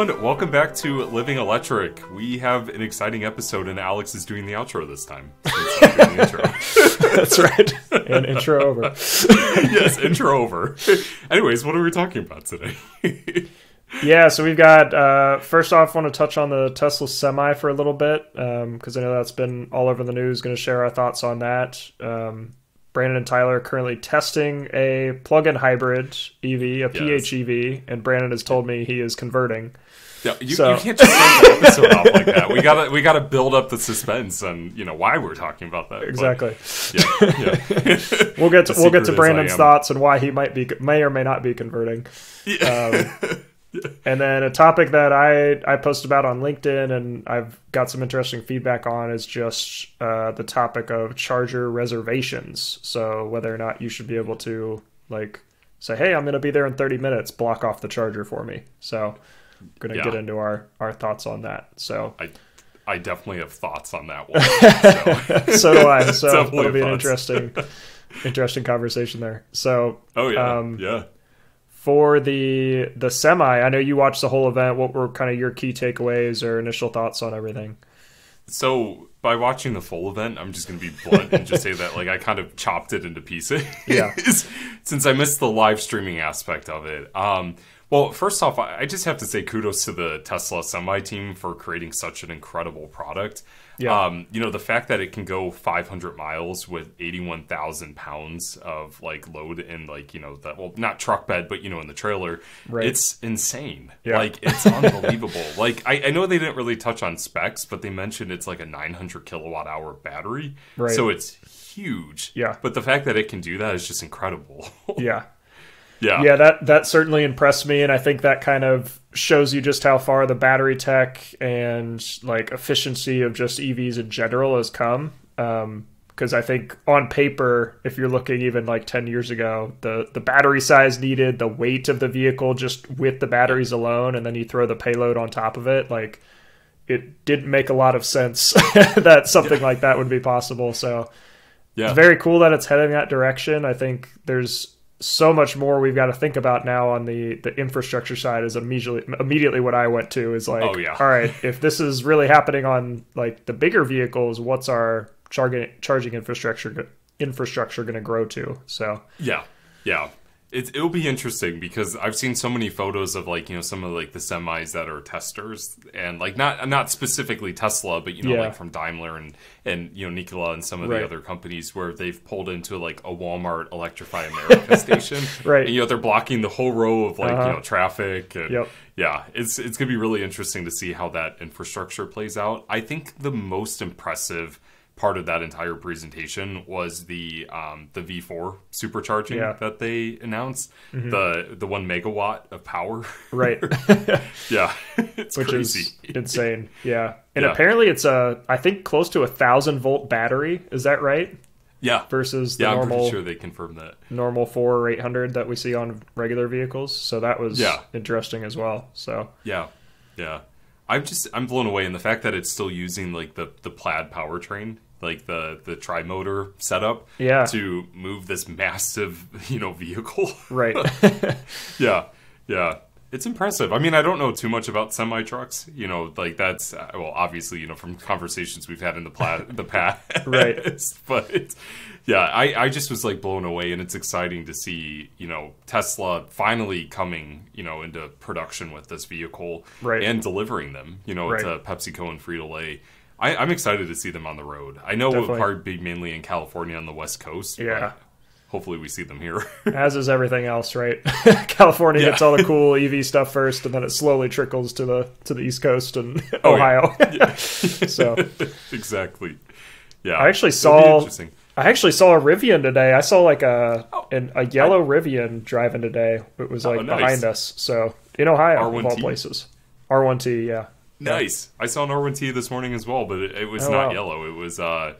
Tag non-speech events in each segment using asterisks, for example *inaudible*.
everyone. Welcome back to Living Electric. We have an exciting episode, and Alex is doing the outro this time. *laughs* intro. *laughs* That's right. And intro over. *laughs* yes, intro over. Anyways, what are we talking about today? yeah, so we've got uh, first off, want to touch on the Tesla Semi for a little bit because um, I know that's been all over the news. Going to share our thoughts on that. Um, Brandan and Tyler are currently testing a plug-in hybrid EV, a yes. PHEV, and Brandan has told me he is converting. Yeah, you, so. you can't just start the episode off like that. We *laughs* gotta we gotta build up the suspense and you know why we're talking about that. Exactly. But, yeah, yeah. *laughs* we'll get to, we'll get to Brandan's thoughts and why he might be may or may not be converting. Yeah. Um, *laughs* and then a topic that I I post about on LinkedIn and I've got some interesting feedback on is just uh, the topic of charger reservations. So whether or not you should be able to like say, "Hey, I'm going to be there in 30 minutes. Block off the charger for me." So To yeah. get into our our thoughts on that. So I I definitely have thoughts on that *laughs* one. So, so do I. *laughs* So it'll be an interesting *laughs* interesting conversation there. So oh yeah um, yeah for the the semi i know you watched the whole event what were kind of your key takeaways or initial thoughts on everything so by watching the full event i'm just going to be blunt and just say that like i kind of chopped it into pieces yeah since i missed the live streaming aspect of it um well, first off, I just have to say kudos to the Tesla Semi team for creating such an incredible product. Yeah. Um, you know, the fact that it can go 500 miles with 81,000 pounds of like load in like, you know, that, well, not truck bed, but, you know, in the trailer, right. it's insane. Yeah. Like, it's *laughs* unbelievable. like, I, I, know they didn't really touch on specs, but they mentioned it's like a 900 kilowatt hour battery. Right. So it's huge. Yeah. But the fact that it can do that is just incredible. *laughs* yeah. Yeah. Yeah, that that certainly impressed me and I think that kind of shows you just how far the battery tech and like efficiency of just EVs in general has come. Um, because I think on paper, if you're looking even like 10 years ago, the, the battery size needed, the weight of the vehicle just with the batteries alone, and then you throw the payload on top of it, like it didn't make a lot of sense *laughs* that something yeah. like that would be possible. So yeah. it's very cool that it's heading that direction. I think there's so much more we've got to think about now on the the infrastructure side is immediately immediately what I went to is like oh, yeah. all right if this is really happening on like the bigger vehicles what's our charging charging infrastructure infrastructure going to grow to so yeah yeah it, it'll be interesting because I've seen so many photos of like you know some of like the semis that are testers and like not not specifically Tesla, but you know yeah. like from Daimler and and you know Nikola and some of right. the other companies where they've pulled into like a Walmart Electrify America *laughs* station, right? And you know they're blocking the whole row of like uh-huh. you know traffic. And, yep. Yeah, it's it's gonna be really interesting to see how that infrastructure plays out. I think the most impressive part of that entire presentation was the um, the V4 supercharging yeah. that they announced. Mm-hmm. The the one megawatt of power. Right. *laughs* yeah. *laughs* It's Which crazy. is *laughs* insane. Yeah. And yeah. apparently it's a I think close to a thousand volt battery. Is that right? Yeah. Versus the yeah, normal. I'm pretty sure they confirmed that. Normal four or eight hundred that we see on regular vehicles. So that was yeah. interesting as well. So Yeah. Yeah. I'm just I'm blown away in the fact that it's still using like the the plaid powertrain like the the tri motor setup yeah. to move this massive *laughs* you know vehicle. Right. *laughs* Yeah. Yeah. It's impressive. I mean i don't know too much about semi trucks you know like that's uh, well obviously you know from conversations we've had in the pla- *laughs* the past. Right. But yeah I, I just was like blown away and it's exciting to see you know tesla finally coming you know into production with this vehicle right. and delivering them you know right. to pepsico and frito-lay I, am excited to see them on the road. I know Definitely. it will probably be mainly in California on the West Coast. Yeah. Hopefully, we see them here. *laughs* As is everything else, right? *laughs* California yeah. gets all the *laughs* cool EV stuff first, and then it slowly trickles to the to the East Coast and oh, Ohio. Yeah. so exactly. Yeah. I actually saw. I actually saw a Rivian today. I saw like a oh, an, a yellow I, Rivian driving today. It was oh, like oh, nice. behind us. So in Ohio, R1T? of all places. R1T, yeah. Nice. I saw an R1T this morning as well, but it, it was oh, not wow. yellow. It was, uh,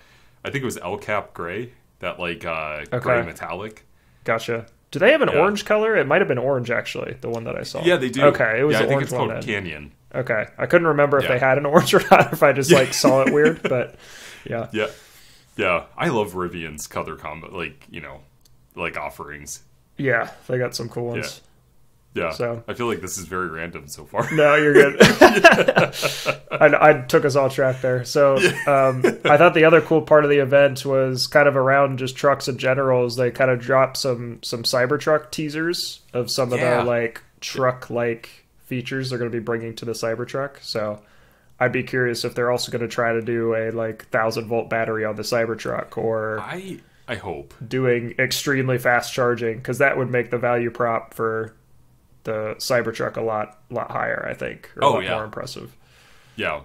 I think it was El Cap gray, that like uh, okay. gray metallic. Gotcha. Do they have an yeah. orange color? It might have been orange actually, the one that I saw. Yeah, they do. Okay, it was yeah, I think it's called then. Canyon. Okay, I couldn't remember if they had an *laughs* orange or not, if I just like saw it weird, but *laughs* yeah. Yeah, yeah. I love Rivian's color combo, like you know, like offerings. Yeah, they got some cool ones. Yeah. So I feel like this is very random so far. no, you're good. *laughs* I, I took us all track there. So um, I thought the other cool part of the event was kind of around just trucks in general. Is they kind of dropped some some Cybertruck teasers of some of Yeah. the like truck like features they're going to be bringing to the Cybertruck. So I'd be curious if they're also going to try to do a like thousand volt battery on the Cybertruck or I I hope. doing extremely fast charging because that would make the value prop for the Cybertruck a lot lot higher. I think, or a Oh, lot yeah. more impressive. Yeah.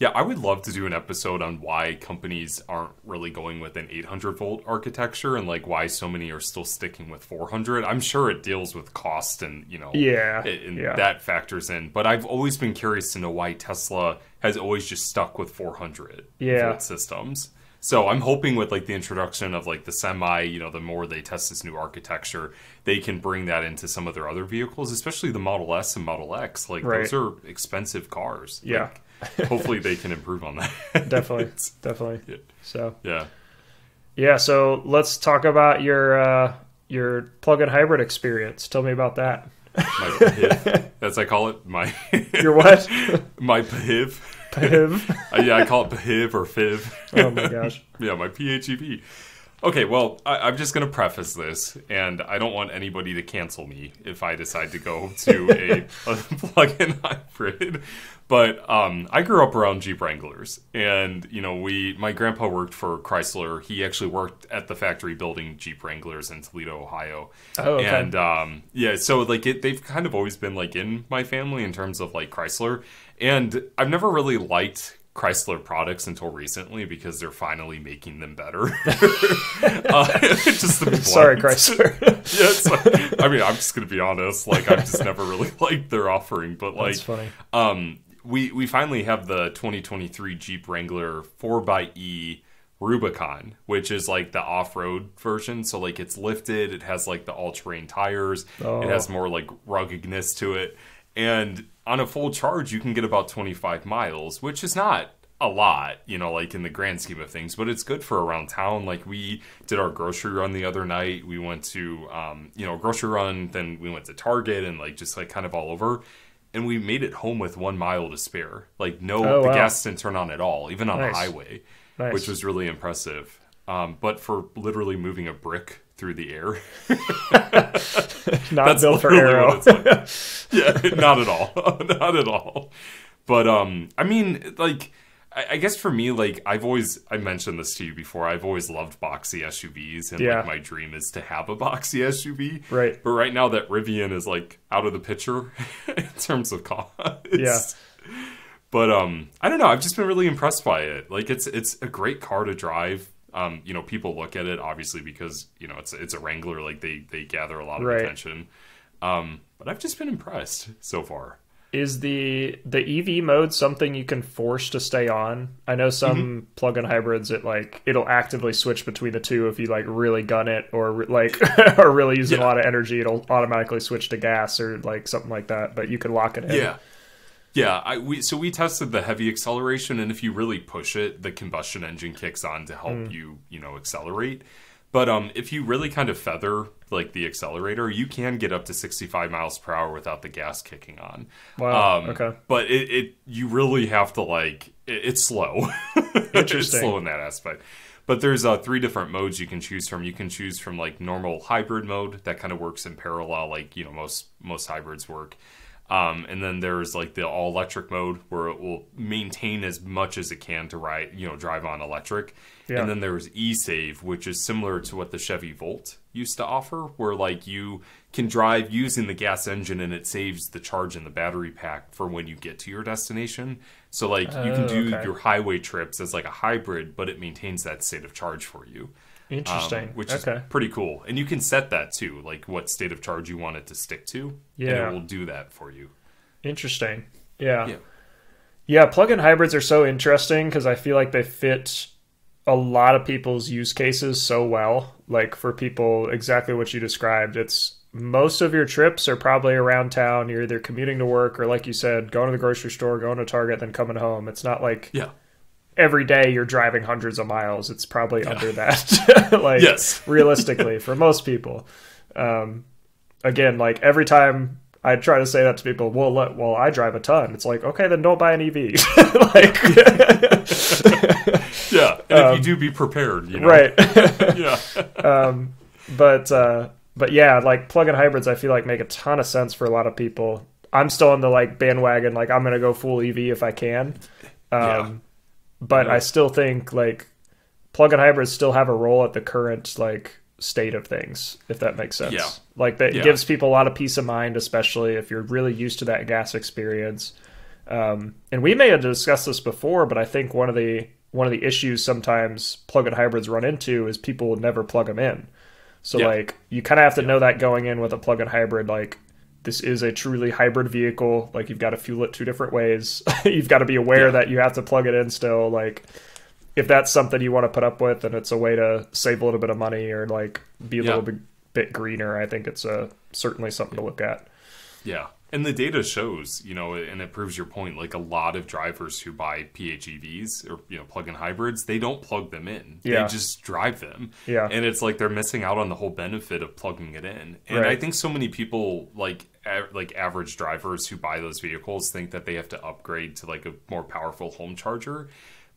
Yeah, I would love to do an episode on why companies aren't really going with an 800 volt architecture and like why so many are still sticking with 400. I'm sure it deals with cost and, you know, Yeah, it- and yeah. that factors in. But I've always been curious to know why Tesla has always just stuck with 400 Yeah. volt systems. So I'm hoping with like the introduction of like the semi, you know, the more they test this new architecture, they can bring that into some of their other vehicles, especially the Model S and Model X. Like Right. those are expensive cars. Yeah. Like, hopefully they can improve on that. *laughs* Definitely, *laughs* definitely. Yeah. So yeah. yeah, so let's talk about your uh, your plug-in hybrid experience. Tell me about that. My PHIV, *laughs* as I call it, my Your what? my PHIV. Piv. *laughs* Uh, yeah, I call it Piv or FIV. Oh my gosh. *laughs* yeah, my PHEV. Okay, well, I, I'm just going to preface this, and I don't want anybody to cancel me if I decide to go *laughs* to a, a plug-in hybrid. But um, I grew up around Jeep Wranglers, and you know, we my grandpa worked for Chrysler. He actually worked at the factory building Jeep Wranglers in Toledo, Ohio. Oh, okay. And um, yeah, so like it, they've kind of always been like in my family in terms of like Chrysler, and I've never really liked Chrysler products until recently because they're finally making them better. *laughs* uh, *laughs* just to be blunt. Sorry, Chrysler. *laughs* Yeah, like- I mean, I'm just gonna be honest. Like, I've just never really liked their offering, but like, That's funny. um, we we finally have the 2023 Jeep Wrangler 4xE Rubicon, which is like the off-road version. So like it's lifted, it has like the all-terrain tires, Oh. it has more like ruggedness to it, and on a full charge you can get about 25 miles, which is not a lot, you know, like in the grand scheme of things, but it's good for around town. Like we did our grocery run the other night. We went to, um, you know, grocery run, then we went to Target and like just like kind of all over. And we made it home with one mile to spare. Like no, Oh, the wow. gas didn't turn on at all, even on Nice. the highway, Nice. which was really impressive. Um, but for literally moving a brick through the air, *laughs* Not built for literally Arrow. what it's like. *laughs* yeah, not at all, *laughs* not at all. But um, I mean, like, I, I guess for me, like, I've always I mentioned this to you before. I've always loved boxy SUVs, and Yeah. like my dream is to have a boxy SUV. Right. But right now, that Rivian is like out of the picture in terms of cost. Yeah. But um, I don't know. I've just been really impressed by it. Like it's it's a great car to drive. Um, you know, people look at it obviously because you know it's it's a Wrangler. Like they they gather a lot of Right. attention. Um, but I've just been impressed so far. Is the the EV mode something you can force to stay on? I know some Mm-hmm. plug-in hybrids it like it'll actively switch between the two if you like really gun it or like *laughs* are really using a lot of energy. It'll automatically switch to gas or like something like that. But you can lock it in. Yeah. Yeah, I we so we tested the heavy acceleration and if you really push it, the combustion engine kicks on to help Mm. you, you know, accelerate. But um if you really kind of feather like the accelerator, you can get up to 65 miles per hour without the gas kicking on. Wow, Um, okay. But it, it you really have to like it, it's slow. *laughs* it's Interesting. slow in that aspect. But there's uh, three different modes you can choose from. You can choose from like normal hybrid mode that kind of works in parallel, like you know most most hybrids work. Um, and then there's like the all electric mode where it will maintain as much as it can to ride, you know, drive on electric. Yeah. And then there's e-save, which is similar to what the Chevy Volt used to offer, where like you can drive using the gas engine and it saves the charge in the battery pack for when you get to your destination. So like you can Oh, do okay. your highway trips as like a hybrid, but it maintains that state of charge for you. Um, Interesting. which okay. is pretty cool. And you can set that too, like what state of charge you want it to stick to. And Yeah. it will do that for you. Interesting. Yeah. Yeah. Yeah, plug-in hybrids are so interesting because I feel like they fit a lot of people's use cases so well. Like for people, exactly what you described. It's most of your trips are probably around town. You're either commuting to work or, like you said, going to the grocery store, going to Target, then coming home. It's not like Yeah. Every day you're driving hundreds of miles. It's probably under that. *laughs* like Yes. *laughs* realistically for most people. Um, again, like every time I try to say that to people. Well, let, well, I drive a ton. It's like, okay, then don't buy an EV. *laughs* like, yeah, and um, if you do, be prepared. You know? Right. yeah. um, but uh, but yeah, like plug-in hybrids, I feel like make a ton of sense for a lot of people. I'm still on the like bandwagon. Like, I'm gonna go full EV if I can. Um, yeah. But yeah. I still think like plug-in hybrids still have a role at the current like state of things, if that makes sense. Yeah. Like that yeah. gives people a lot of peace of mind, especially if you're really used to that gas experience. Um, and we may have discussed this before, but I think one of the one of the issues sometimes plug-in hybrids run into is people will never plug them in. So yeah. like you kind of have to know that going in with a plug-in hybrid, like this is a truly hybrid vehicle. Like you've got to fuel it two different ways. *laughs* you've got to be aware that you have to plug it in still. Like if that's something you want to put up with and it's a way to save a little bit of money or like be a yeah. little bit, bit greener, I think it's a certainly something to look at. Yeah. And the data shows, you know, and it proves your point. Like a lot of drivers who buy PHEVs or you know plug-in hybrids, they don't plug them in. Yeah. They just drive them. Yeah. And it's like they're missing out on the whole benefit of plugging it in. And right. I think so many people like a- like average drivers who buy those vehicles think that they have to upgrade to like a more powerful home charger.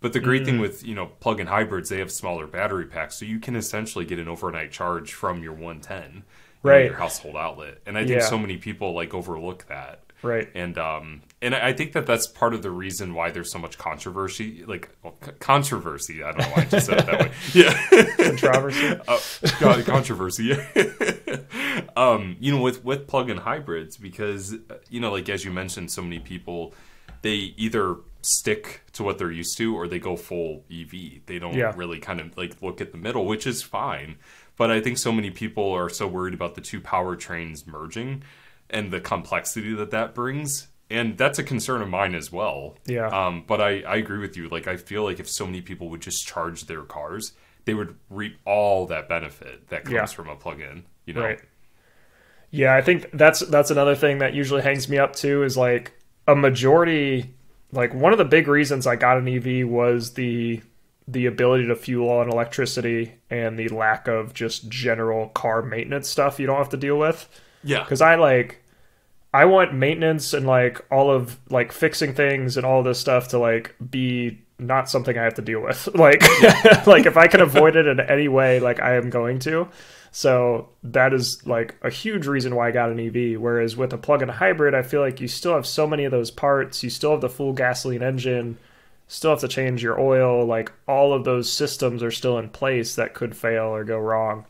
But the great mm. thing with you know plug-in hybrids, they have smaller battery packs, so you can essentially get an overnight charge from your 110, right? Know, your household outlet, and I think yeah. so many people like overlook that, right? And um, and I think that that's part of the reason why there's so much controversy, like well, c- controversy. I don't know why I just said it that way. *laughs* Yeah, controversy. uh, *laughs* God, controversy. *laughs* um, you know, with with plug-in hybrids, because you know, like as you mentioned, so many people they either stick to what they're used to or they go full EV. They don't yeah. really kind of like look at the middle, which is fine. But I think so many people are so worried about the two powertrains merging and the complexity that that brings. And that's a concern of mine as well. Yeah. Um, but I, I agree with you. Like, I feel like if so many people would just charge their cars, they would reap all that benefit that comes yeah. from a plug-in. You know. Right. Yeah, I think that's that's another thing that usually hangs me up too is like a majority like one of the big reasons I got an EV was the the ability to fuel on electricity and the lack of just general car maintenance stuff you don't have to deal with. Yeah. Cuz I like I want maintenance and like all of like fixing things and all this stuff to like be not something I have to deal with. *laughs* Like *laughs* like if I can avoid it in any way like I am going to. So that is like a huge reason why I got an EV. Whereas with a plug-in hybrid, I feel like you still have so many of those parts. You still have the full gasoline engine, still have to change your oil. Like all of those systems are still in place that could fail or go wrong.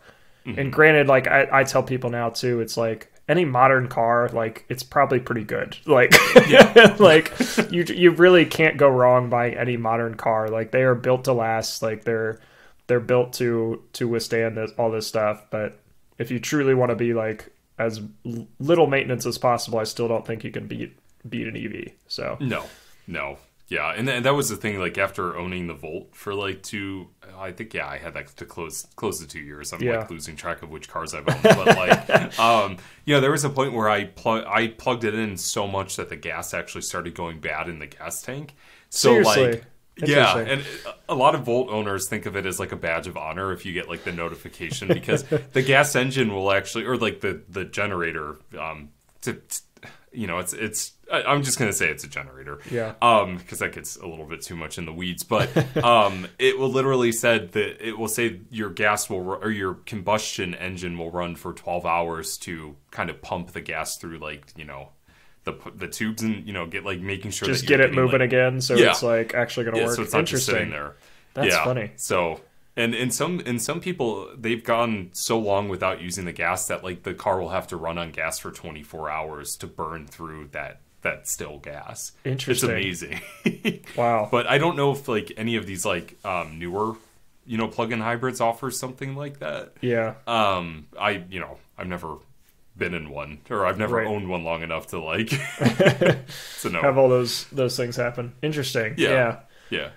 Mm-hmm. And granted, like I, I tell people now too, it's like any modern car, like it's probably pretty good. *laughs* Like, *laughs* like you you really can't go wrong buying any modern car. Like they are built to last. Like they're they're built to to withstand this, all this stuff. But if you truly want to be like as little maintenance as possible, I still don't think you can beat beat an EV. So no, no, yeah, and, th- that was the thing. Like after owning the Volt for like two, I think yeah, I had that to close close to two years. I'm yeah. like losing track of which cars I've owned, but like, *laughs* um, yeah, there was a point where I plug I plugged it in so much that the gas actually started going bad in the gas tank. So Seriously? like yeah, and a lot of Volt owners think of it as like a badge of honor if you get like the notification because *laughs* the gas engine will actually, or like the the generator, um, to, to you know, it's it's. I'm just gonna say it's a generator, yeah, um, because that gets a little bit too much in the weeds. But *laughs* um, it will literally said that it will say your gas will or your combustion engine will run for 12 hours to kind of pump the gas through like you know the the tubes and you know get like making sure just get it moving like, again so yeah. it's like actually going to yeah, work. So it's not just sitting there. That's yeah. funny. So and in some in some people they've gone so long without using the gas that like the car will have to run on gas for 24 hours to burn through that that still gas. Interesting. It's amazing. *laughs* wow. But I don't know if like any of these like um, newer you know plug-in hybrids offer something like that. Yeah. Um I you know I've never been in one, or I've never right. owned one long enough to like *laughs* *laughs* to know. have all those those things happen. Interesting. Yeah. yeah. Yeah.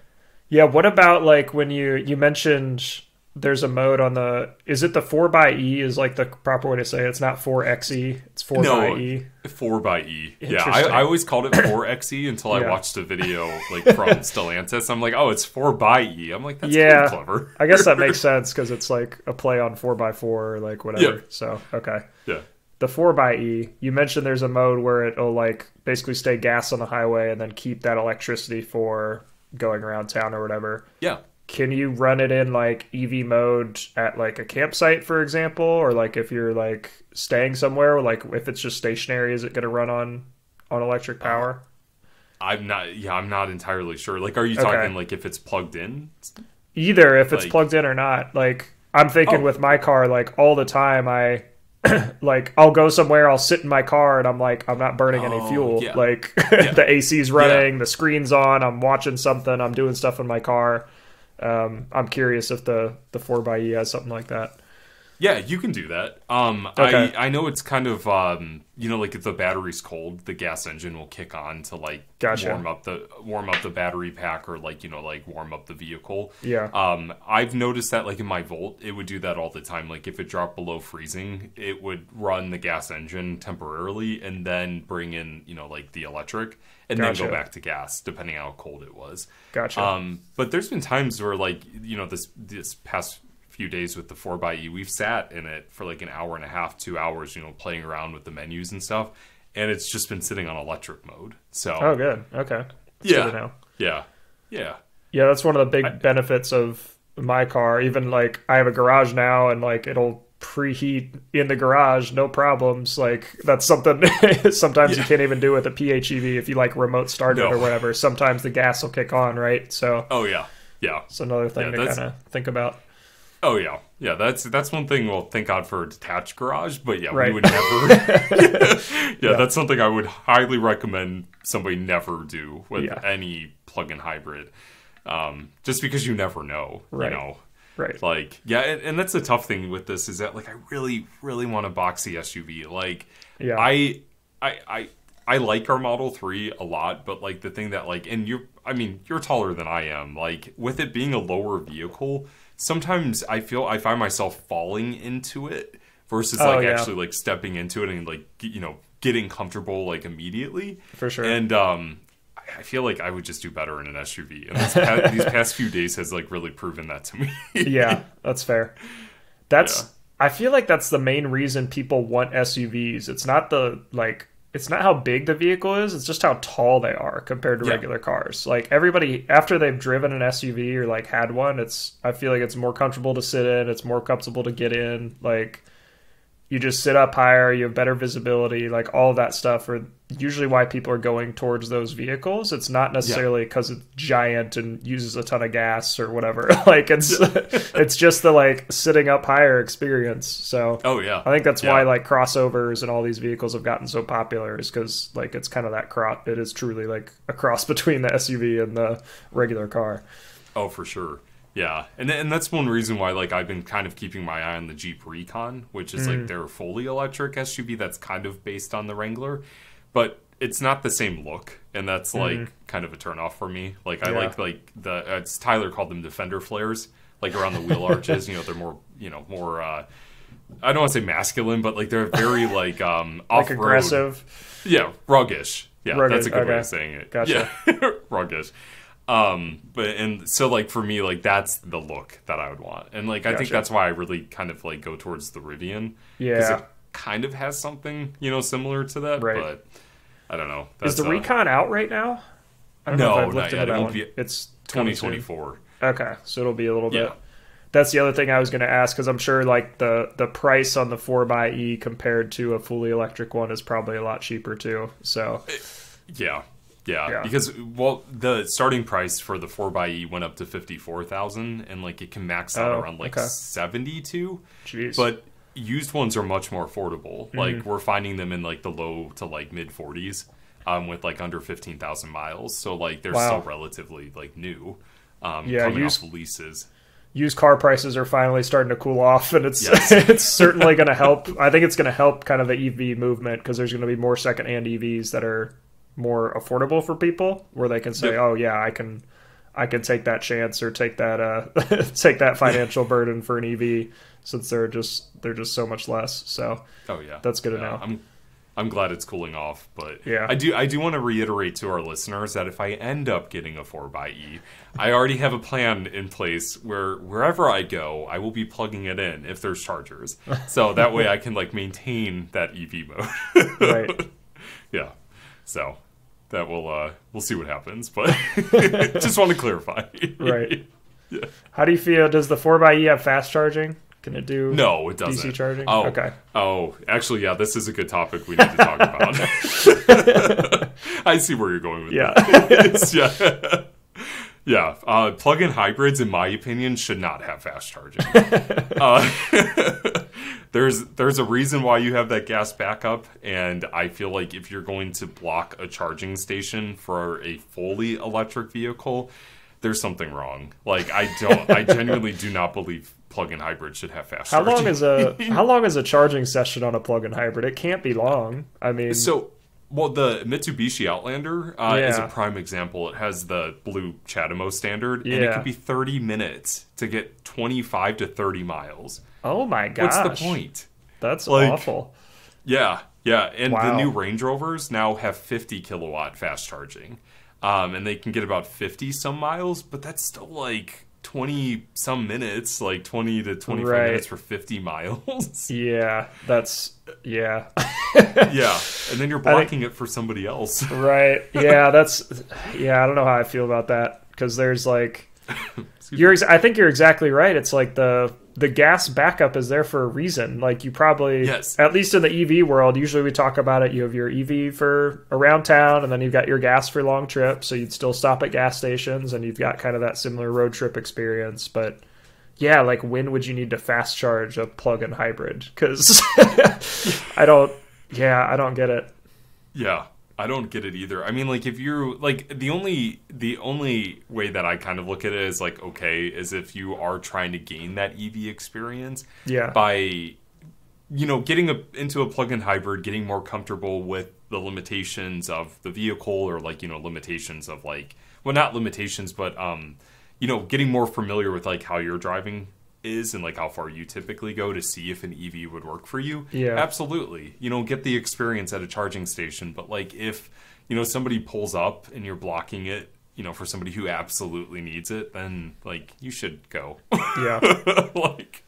Yeah. What about like when you you mentioned there's a mode on the is it the 4 by E is like the proper way to say it. it's not 4xe it's 4 no, by E? 4 by E. Yeah I, I, always called it 4xe *coughs* until I watched a video like *laughs* from Stellantis. I'm like oh it's 4 by E. I'm like that's yeah clever. I guess that makes *laughs* sense because it's like a play on 4 by 4 or like whatever. So okay. Yeah. The four by E, you mentioned there's a mode where it'll like basically stay gas on the highway and then keep that electricity for going around town or whatever. Yeah. Can you run it in like EV mode at like a campsite, for example, or like if you're like staying somewhere, like if it's just stationary, is it going to run on on electric power? I'm not. Yeah, I'm not entirely sure. Like, are you talking okay. like if it's plugged in? Either if it's plugged in or not. Like, I'm thinking oh. with my car, like all the time, I *clears throat* like I'll go somewhere, I'll sit in my car, and I'm like, I'm not burning oh, any fuel. Yeah. Like *laughs* yeah. the AC's running, yeah. the screen's on, I'm watching something, I'm doing stuff in my car. Um, I'm curious if the the four x E has something like that. Yeah, you can do that. Um, okay. I I know it's kind of um, you know, like if the battery's cold, the gas engine will kick on to like gotcha. warm up the warm up the battery pack or like you know like warm up the vehicle. Yeah. Um, I've noticed that like in my Volt, it would do that all the time. Like if it dropped below freezing, it would run the gas engine temporarily and then bring in you know like the electric and gotcha. then go back to gas depending on how cold it was. Gotcha. Um, but there's been times where like you know this this past few days with the 4xe, we've sat in it for like an hour and a half, two hours, you know, playing around with the menus and stuff. And it's just been sitting on electric mode. So Oh good. Okay. That's yeah. Good yeah. Yeah. Yeah, that's one of the big I, benefits of my car. Even like I have a garage now and like it'll preheat in the garage, no problems. Like that's something *laughs* sometimes yeah. you can't even do with a PHEV if you like remote start it no. or whatever. Sometimes the gas will kick on, right? So Oh yeah. Yeah. It's another thing yeah, to kind of think about. Oh yeah, yeah. That's that's one thing. Well, thank God for a detached garage, but yeah, right. we would never. *laughs* *laughs* yeah, yeah, that's something I would highly recommend somebody never do with yeah. any plug-in hybrid, um, just because you never know. Right. You know. Right. Like yeah, and, and that's the tough thing with this is that like I really really want a boxy SUV. Like yeah, I I I I like our Model 3 a lot, but like the thing that like and you're I mean, you're taller than I am. Like with it being a lower vehicle, sometimes I feel I find myself falling into it versus oh, like yeah. actually like stepping into it and like you know getting comfortable like immediately. For sure. And um I feel like I would just do better in an SUV. And *laughs* past, these past few days has like really proven that to me. yeah, that's fair. That's yeah. I feel like that's the main reason people want SUVs. It's not the like it's not how big the vehicle is, it's just how tall they are compared to yeah. regular cars. Like everybody after they've driven an SUV or like had one, it's I feel like it's more comfortable to sit in, it's more comfortable to get in. Like you just sit up higher, you have better visibility, like all that stuff are usually why people are going towards those vehicles. It's not necessarily because yeah. it's giant and uses a ton of gas or whatever. *laughs* like it's *laughs* it's just the like sitting up higher experience. So Oh yeah. I think that's yeah. why like crossovers and all these vehicles have gotten so popular is cuz like it's kind of that cross it is truly like a cross *laughs* between the SUV and the regular car. Oh, for sure. Yeah, and and that's one reason why like I've been kind of keeping my eye on the Jeep Recon, which is mm. like their fully electric SUV that's kind of based on the Wrangler, but it's not the same look, and that's mm. like kind of a turnoff for me. Like I yeah. like like the uh, it's Tyler called them Defender flares, like around the wheel *laughs* arches. You know, they're more you know more. uh I don't want to say masculine, but like they're very *laughs* like um like aggressive. Yeah, ruggish. Yeah, Rugged, that's a good okay. way of saying it. Gotcha. Yeah, *laughs* ruggish. Um, but and so like for me, like that's the look that I would want, and like I think that's why I really kind of like go towards the Rivian. Yeah, it kind of has something you know similar to that, right. but I don't know. That's, Is the uh, Recon out right now? I don't no, know if I've looked into that one. Be, it's 2024. Okay, so it'll be a little bit. That's the other thing I was going to ask because I'm sure like the the price on the 4xe compared to a fully electric one is probably a lot cheaper too. So yeah, yeah, yeah, because well, the starting price for the four x E went up to fifty four thousand, and like it can max out oh, around like okay. seventy two. Jeez. But used ones are much more affordable. Mm-hmm. Like we're finding them in like the low to like mid forties, um, with like under fifteen thousand miles. So like they're wow. still relatively like new. Um, yeah, coming used, off leases. Used car prices are finally starting to cool off, and it's yes. *laughs* it's certainly going to help. I think it's going to help kind of the EV movement because there's going to be more secondhand EVs that are more affordable for people where they can say, "Oh yeah, I can I can take that chance or take that uh *laughs* take that financial *laughs* burden for an EV since they're just they're just so much less." So Oh yeah. That's good yeah, to know. I'm I'm glad it's cooling off, but Yeah. I do I do want to reiterate to our listeners that if I end up getting a 4xE, I already have a plan in place where wherever I go, I will be plugging it in if there's chargers. *laughs* So that way I can like maintain that EV mode. Right. yeah. So that will uh we'll see what happens, but *laughs* *laughs* just want to clarify. Right. *laughs* Yeah. How do you feel? Does the 4xE have fast charging? Can it do No, it doesn't. DC charging? Oh, Okay. Oh, actually, yeah, this is a good topic we need to talk about. I see where you're going with Yeah. this. yeah. Yeah, uh, plug-in hybrids, in my opinion, should not have fast charging. *laughs* uh, *laughs* there's there's a reason why you have that gas backup, and I feel like if you're going to block a charging station for a fully electric vehicle, there's something wrong. Like I don't, I *laughs* genuinely do not believe plug-in hybrids should have fast How charging. long is a how long is a charging session on a plug-in hybrid? It can't be long. I mean, So, well, the Mitsubishi Outlander uh, is a prime example. It has the blue CHAdeMO standard, and it Yeah. could be 30 minutes to get 25 to 30 miles. oh my gosh, What's the point? That's Like- awful. Yeah, yeah. And the new Range Rovers now have 50 kilowatt fast charging, um, and they can get about 50 some miles, but that's still like 20 some minutes, like 20 to 25 Right. minutes for 50 *laughs* miles. Yeah, that's yeah. *laughs* yeah, and then you're blocking it for somebody else. *laughs* right. Yeah, that's yeah. I don't know how I feel about that because there's like you're. Ex- I think you're exactly right. It's like the the gas backup is there for a reason. Like you probably Yes. at least in the EV world. Usually we talk about it. You have your EV for around town, and then you've got your gas for long trips. So you'd still stop at gas stations, and you've got kind of that similar road trip experience, but. Yeah, like when would you need to fast charge a plug-in hybrid? Because *laughs* I don't. Yeah, I don't get it. Yeah, I don't get it either. I mean, like if you're like the only the only way that I kind of look at it is like okay, is if you are trying to gain that EV experience Yeah. by you know getting a, into a plug-in hybrid, getting more comfortable with the limitations of the vehicle or like you know limitations of like well not limitations but um you know getting more familiar with like how you're driving is and like how far you typically go to see if an EV would work for you. Yeah. Absolutely. You know, get the experience at a charging station, but like if, you know, somebody pulls up and you're blocking it, you know, for somebody who absolutely needs it, then like you should go. Yeah. *laughs* like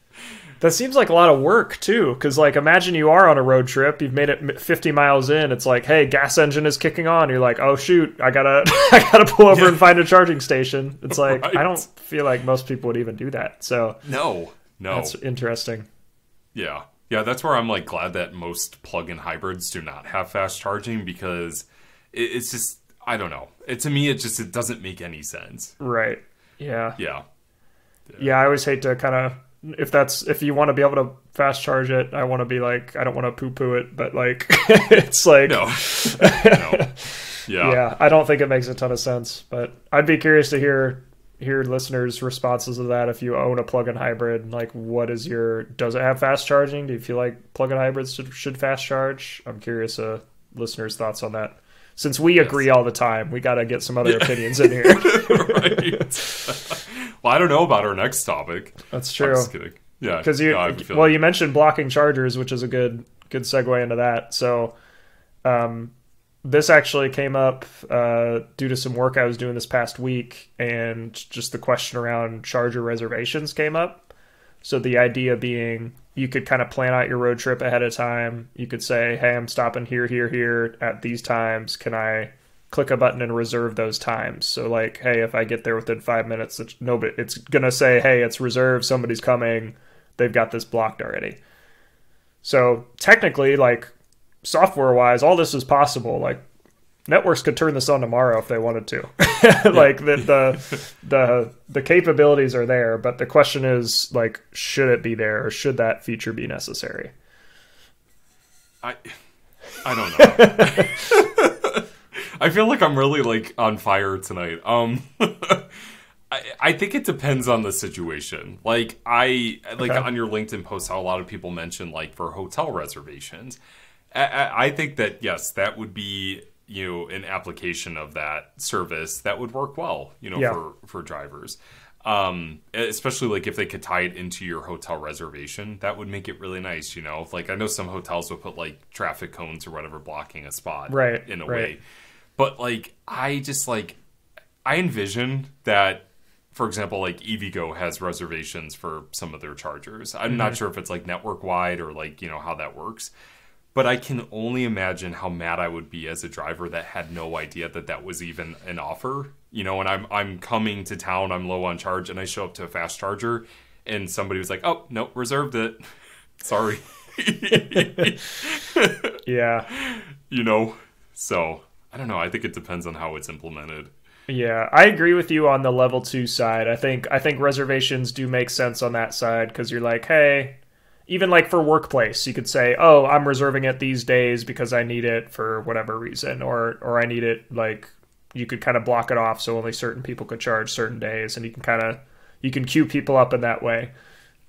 That seems like a lot of work too, because like imagine you are on a road trip, you've made it 50 miles in, it's like, hey, gas engine is kicking on. You're like, oh shoot, I gotta, *laughs* I gotta pull over Yeah. and find a charging station. It's *laughs* like Right. I don't feel like most people would even do that. So no. No. that's interesting. Yeah. Yeah, that's where I'm like glad that most plug-in hybrids do not have fast charging because it's just I don't know. It to me it just it doesn't make any sense. Right. Yeah. Yeah. Yeah. I always hate to kind of if that's if you want to be able to fast charge it, I want to be like I don't want to poo poo it, but like *laughs* it's like No. *laughs* no. Yeah. yeah, I don't think it makes a ton of sense, but I'd be curious to hear hear listeners' responses to that. If you own a plug-in hybrid, like what is your does it have fast charging? Do you feel like plug-in hybrids should, should fast charge? I'm curious, uh, listeners' thoughts on that. Since we agree all the time, we got to get some other opinions in here. *laughs* right. Well, I don't know about our next topic. That's I'm true. just kidding. Yeah. because you no, well you mentioned blocking chargers which is a good good segue into that so um this actually came up uh, due to some work I was doing this past week, and just the question around charger reservations came up. So the idea being, you could kind of plan out your road trip ahead of time. You could say, "Hey, I'm stopping here, here, here at these times. Can I click a button and reserve those times?" So like, hey, if I get there within five minutes, it's nobody, it's gonna say, "Hey, it's reserved. Somebody's coming. They've got this blocked already." So technically, like software wise, all this is possible. Like networks could turn this on tomorrow if they wanted to. *laughs* like the, the the the capabilities are there, but the question is like, should it be there or should that feature be necessary? I I don't know. *laughs* I feel like I'm really like on fire tonight. Um *laughs* I, I think it depends on the situation. Like I like Okay. on your LinkedIn post how a lot of people mention like for hotel reservations. I, I, I think that yes, that would be you know an application of that service that would work well, you know, Yeah. for for drivers. um especially like if they could tie it into your hotel reservation that would make it really nice you know like i know some hotels will put like traffic cones or whatever blocking a spot Right, in a right. way but like i just like i envision that for example like EVgo has reservations for some of their chargers i'm Mm-hmm. not sure if it's like network wide or like you know how that works but I can only imagine how mad I would be as a driver that had no idea that that was even an offer. You know, and I'm I'm coming to town, I'm low on charge, and I show up to a fast charger, and somebody was like, "Oh, no, reserved it." *laughs* Sorry, *laughs* Yeah. *laughs* you know. So I don't know. I think it depends on how it's implemented. Yeah, I agree with you on the level 2 side. I think I think reservations do make sense on that side cuz you're like, "Hey, even like for workplace, you could say, "Oh, I'm reserving it these days because I need it for whatever reason or or I need it like you could kind of block it off so only certain people could charge certain days and you can kind of you can queue people up in that way.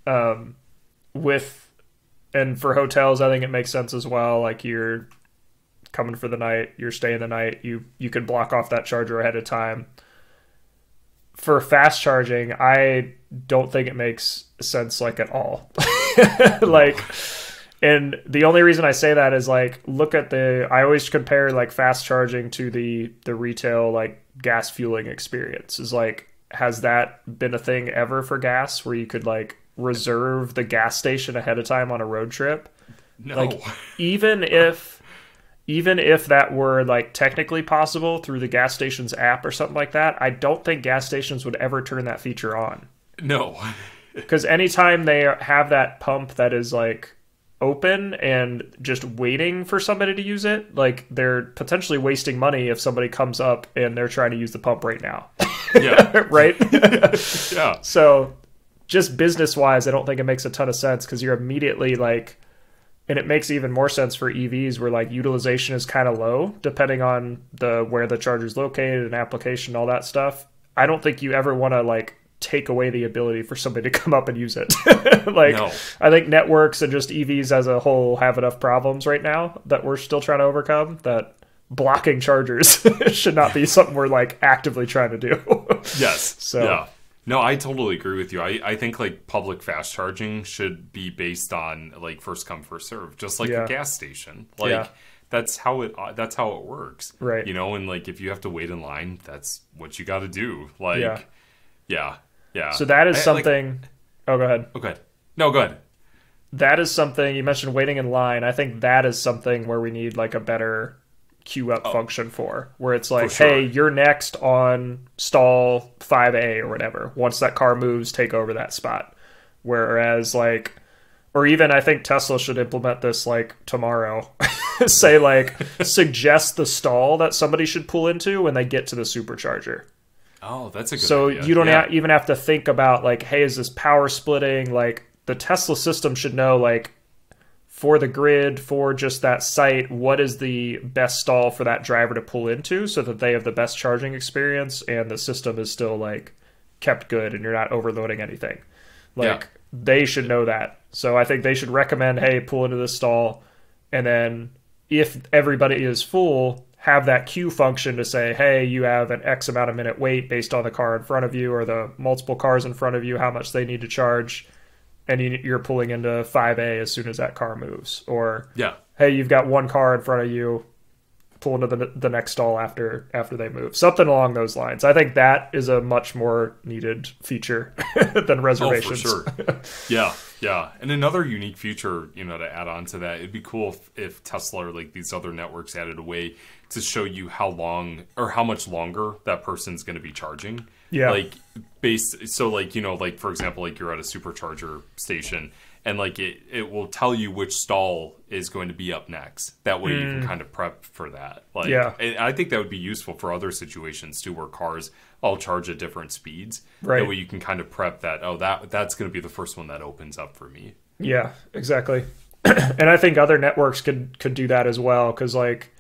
Um with and for hotels, I think it makes sense as well. Like you're coming for the night, you're staying the night, you you can block off that charger ahead of time. For fast charging, I don't think it makes sense like at all. *laughs* like and the only reason I say that is like look at the I always compare like fast charging to the the retail like gas fueling experience. Is like has that been a thing ever for gas where you could like reserve the gas station ahead of time on a road trip? No, Like *laughs* even if even if that were like technically possible through the gas station's app or something like that, I don't think gas stations would ever turn that feature on. no, *laughs* Because anytime they have that pump that is like open and just waiting for somebody to use it, like they're potentially wasting money if somebody comes up and they're trying to use the pump right now. yeah, *laughs* right? *laughs* yeah, so just business wise, I don't think it makes a ton of sense because you're immediately like, and it makes even more sense for EVs where like utilization is kind of low depending on the where the charger is located and application, all that stuff. I don't think you ever want to like take away the ability for somebody *laughs* to come up and use it. *laughs* like No. I think networks and just EVs as a whole have enough problems right now that we're still trying to overcome that blocking chargers *laughs* should not be something we're like actively trying to do. yes, So- yeah. No, I totally agree with you. I, I think like public fast charging should be based on like first come first serve, just like Yeah. a gas station. Like Yeah. that's how it uh, that's how it works, Right. You know, and like if you have to wait in line, that's what you got to do. Like, Yeah. yeah, yeah. So that is I- like- something. oh, go ahead. okay, no, go ahead. That is something you mentioned waiting in line. I think that is something where we need like a better queue up oh. function for, where it's like, Oh. sure. hey, you're next on stall five A or whatever. Once that car moves, take over that spot. Whereas like, or even I think Tesla should implement this like tomorrow. *laughs* Say like *laughs* suggest the stall that somebody should pull into when they get to the supercharger. Oh, that's a good so idea. you don't yeah. ha- even have to think about like hey is this power splitting like the tesla system should know like for the grid for just that site what is the best stall for that driver to pull into so that they have the best charging experience and the system is still like kept good and you're not overloading anything? Like Yeah. they should know that. So i think they should recommend hey pull into this stall. And then if everybody is full have that queue function to say hey you have an x amount of minute wait based on the car in front of you or the multiple cars in front of you how much they need to charge and you- you're pulling into 5a as soon as that car moves or yeah. hey you've got one car in front of you pull into the, the next stall after after they move something along those lines i think that is a much more needed feature *laughs* than Oh, reservations for sure. *laughs* yeah, yeah. And another unique feature, you know, to add on to that, it'd be cool if, if Tesla or like these other networks added a way to show you how long or how much longer that person's going to be charging. Yeah. Like based, so like you know, like for example, like you're at a supercharger station. And like it, it will tell you which stall is going to be up next. That way you can kind of prep for that. Like, Mm. Yeah. and I think that would be useful for other situations too, where cars all charge at different speeds. Right. That way you can kind of prep that. Oh, that that's going to be the first one that opens up for me. Yeah, exactly. *clears throat* and I think other networks could could do that as well because like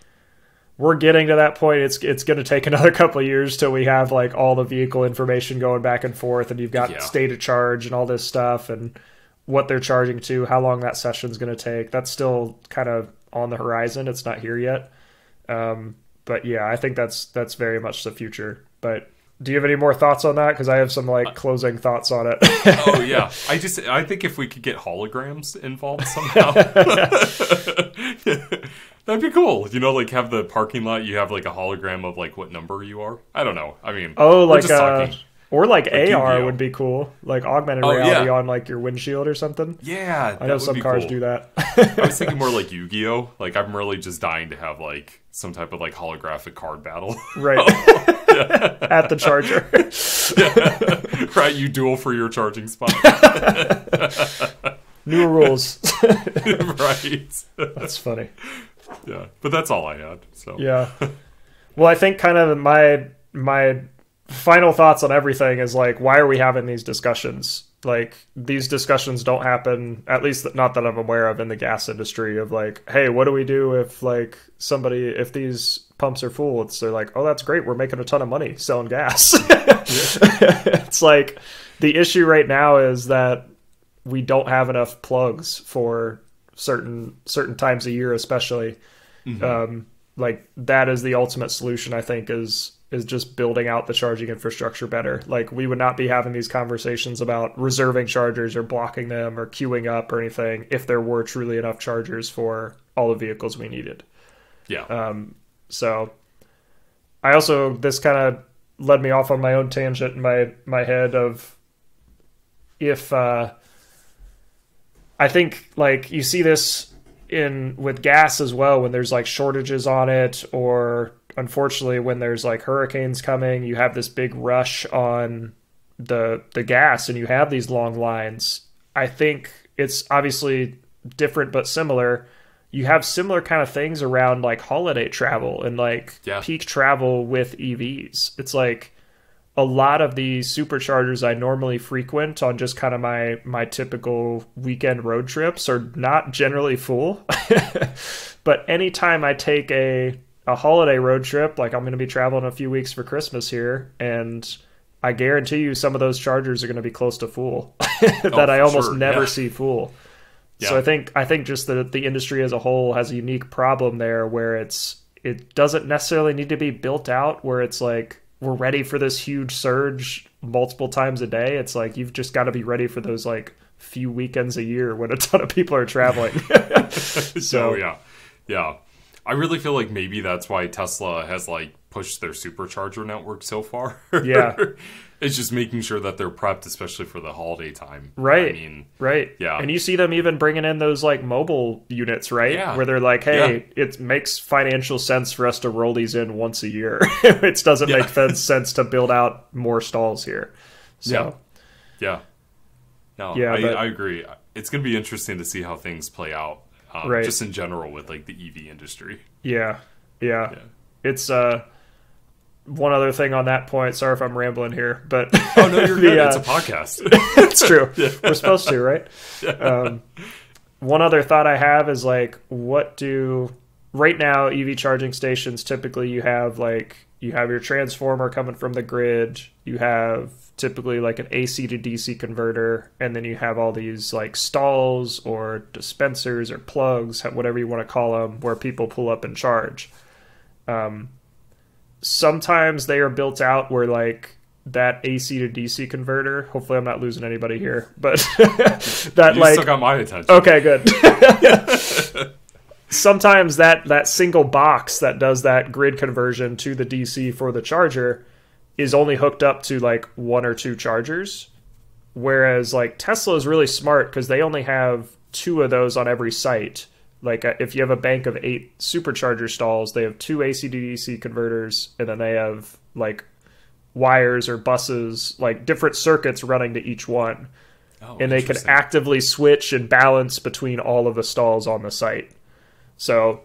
we're getting to that point. It's it's going to take *laughs* another couple of years till we have like all the vehicle information going back and forth, and you've got Yeah. state of charge and all this stuff, and what they're charging to, how long that session's going to take. That's still kind of on the horizon. It's not here yet. Um, but yeah, I think that's that's very much the future. But do you have any more thoughts on that? Because I have some like closing thoughts on it. oh *laughs* yeah, I just I think if we could get holograms involved somehow, *laughs* that'd be cool. You know, like have the parking lot, you have like a hologram of like what number you are. I don't know. I mean, oh, like uh, or like, like AR would be cool, like augmented oh, reality yeah. on like your windshield or something. Yeah, I know some cars cool. do that. I was thinking more *laughs* like Yu-Gi-Oh. Like I'm really just dying to have like some type of like holographic card battle. Right. *laughs* At the charger. yeah. *laughs* Right, you duel for your charging spot. New rules. right. That's funny. Yeah, but that's all I had. So yeah. Well, I think kind of my my final thoughts on everything is like, why are we having these discussions? Like these discussions don't happen, at least not that I'm aware of in the gas industry. Of like, hey, what do we do if like somebody if these pumps are full? It's they're like, oh, that's great, we're making a ton of money selling gas. *laughs* it's like the issue right now is that we don't have enough plugs for certain certain times a year, especially. Mm-hmm. Um, like that is the ultimate solution. I think is is just building out the charging infrastructure better. Like we would not be having these conversations about reserving chargers or blocking them or queuing up or anything if there were truly enough chargers for all the vehicles we needed. Yeah. Um, so I also this kind of led me off on my own tangent in my my head of if uh, I think like you see this in with gas as well when there's like shortages on it or unfortunately when there's like hurricanes coming you have this big rush on the the gas and you have these long lines. I think it's obviously different but similar. You have similar kind of things around like holiday travel and like yeah. peak travel with evs it's like a lot of the superchargers i normally frequent on just kind of my my typical weekend road trips are not generally full. *laughs* But anytime i take a a holiday road trip, like I'm going to be traveling a few weeks for Christmas here, and I guarantee you some of those chargers are going to be close to full *laughs* that oh, I almost sure. never yeah. see full. Yeah. So I think I think just that the industry as a whole has a unique problem there where it's it doesn't necessarily need to be built out where it's like we're ready for this huge surge multiple times a day. It's like you've just got to be ready for those like few weekends a year when a ton of people are traveling. *laughs* *laughs* so yeah. Yeah. I really feel like maybe that's why Tesla has like pushed their supercharger network so far. Yeah. *laughs* it's just making sure that they're prepped, especially for the holiday time. Right. I mean, right. Yeah. And you see them even bringing in those like mobile units, right? Yeah. Where they're like, hey, yeah. it makes financial sense for us to roll these in once a year. *laughs* it doesn't yeah. make *laughs* sense to build out more stalls here. So, yeah. Yeah. No, yeah, I, but... I agree. It's going to be interesting to see how things play out um, right. just in general with like the EV industry. Yeah, yeah, yeah. It's uh, one other thing on that point. Sorry if I'm rambling here, but oh no, you're *laughs* the, good. Uh, it's a podcast. *laughs* it's true. Yeah. *laughs* We're supposed to, right? Yeah. Um, one other thought I have is like, what do right now EV charging stations typically you have like you have your transformer coming from the grid, you have typically like an AC to DC converter, and then you have all these like stalls or dispensers or plugs, whatever you want to call them, where people pull up and charge. Um, sometimes they are built out where like that AC to DC converter. Hopefully, I'm not losing anybody here, but *laughs* that you like still got my attention. Okay, good. *laughs* *laughs* sometimes that that single box that does that grid conversion to the DC for the charger is only hooked up to like one or two chargers. Whereas like Tesla is really smart because they only have two of those on every site. Like uh, if you have a bank of eight supercharger stalls, they have two AC/DC converters, and then they have like wires or buses, like different circuits running to each one. Oh, and they can actively switch and balance between all of the stalls on the site. So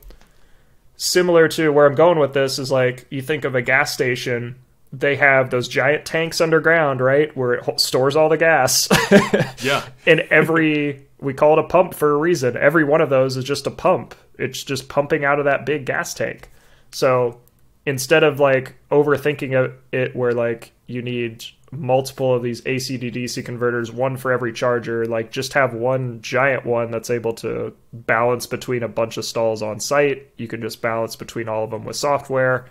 similar to where I'm going with this is like you think of a gas station they have those giant tanks underground, right, where it stores all the gas. *laughs* yeah. And every we call it a pump for a reason. Every one of those is just a pump. It's just pumping out of that big gas tank. So instead of like overthinking it, where like you need multiple of these AC to DC converters, one for every charger, like just have one giant one that's able to balance between a bunch of stalls on site. You can just balance between all of them with software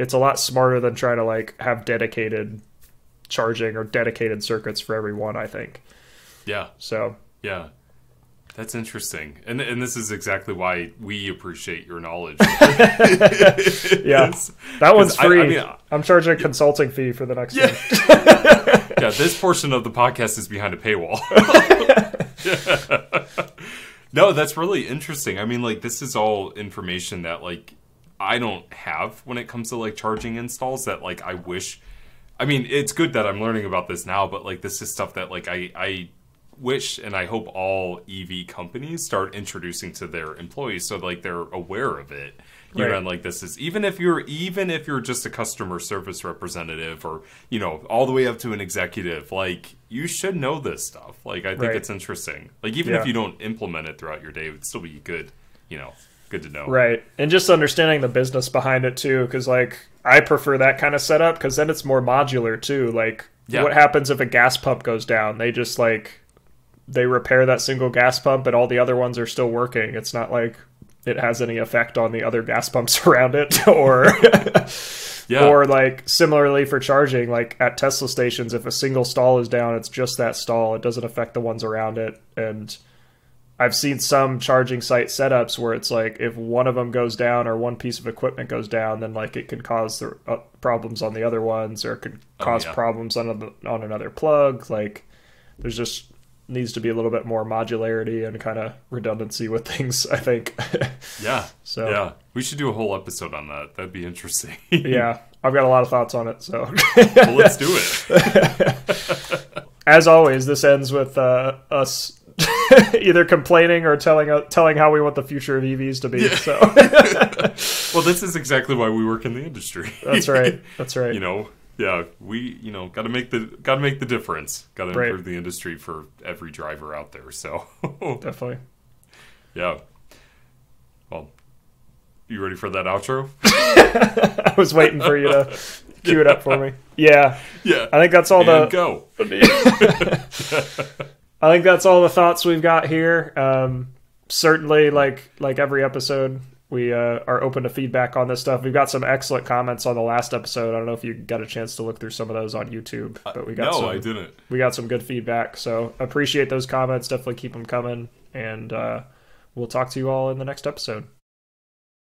it's a lot smarter than trying to like have dedicated charging or dedicated circuits for every one. I think. Yeah. So. Yeah. That's interesting, and and this is exactly why we appreciate your knowledge. *laughs* yeah, that one's free. I, I mean, I'm charging a consulting fee for the next yeah. one. *laughs* *laughs* yeah, this portion of the podcast is behind a paywall. yeah. no, that's really interesting. I mean, like this is all information that like I don't have when it comes to like charging installs. That like I wish. I mean, it's good that I'm learning about this now, but like this is stuff that like I I wish and I hope all EV companies start introducing to their employees so like they're aware of it. You right. know, like this is even if you're even if you're just a customer service representative or you know all the way up to an executive, like you should know this stuff. Like I think right. it's interesting. Like even yeah. if you don't implement it throughout your day, it would still be good. You know, good to know. Right, and just understanding the business behind it too, because like I prefer that kind of setup because then it's more modular too. Like yeah. what happens if a gas pump goes down? They just like they repair that single gas pump and all the other ones are still working. It's not like it has any effect on the other gas pumps *laughs* around it *laughs* or *laughs* yeah. or like similarly for charging like at Tesla stations if a single stall is down it's just that stall it doesn't affect the ones around it and I've seen some charging site setups where it's like if one of them goes down or one piece of equipment goes down, then like it can cause the uh, problems on the other ones, or it could oh, cause oh, yeah. problems on a, on another plug. Like there's just needs to be a little bit more modularity and kind of redundancy with *laughs* things. I think. *laughs* yeah. So yeah, we should do a whole episode on that. That'd be interesting. *laughs* yeah, I've got a lot of thoughts on it. So well, let's do it. As always, this ends with uh, us *laughs* either complaining or telling uh, telling how we want the future of EVs to be. Yeah. So, *laughs* *laughs* well, this is exactly why we work in the industry. That's right. That's right. You know, yeah, we you know got to make the got to make the difference. Got to right. improve the industry for every driver out there. So definitely, yeah. Well, you ready for that outro? I was waiting for you to cue it up for me. Yeah, yeah. I think that's all and the go. I think that's all the thoughts we've got here. Um, certainly, like like every episode, we uh, are open to feedback on this stuff. We've got some excellent comments on the last episode. I don't know if you got a chance to look through some of those on YouTube, uh, but we got no, some, I didn't. We got some good feedback, so appreciate those comments. Definitely keep them coming, and uh, we'll talk to you all in the next episode.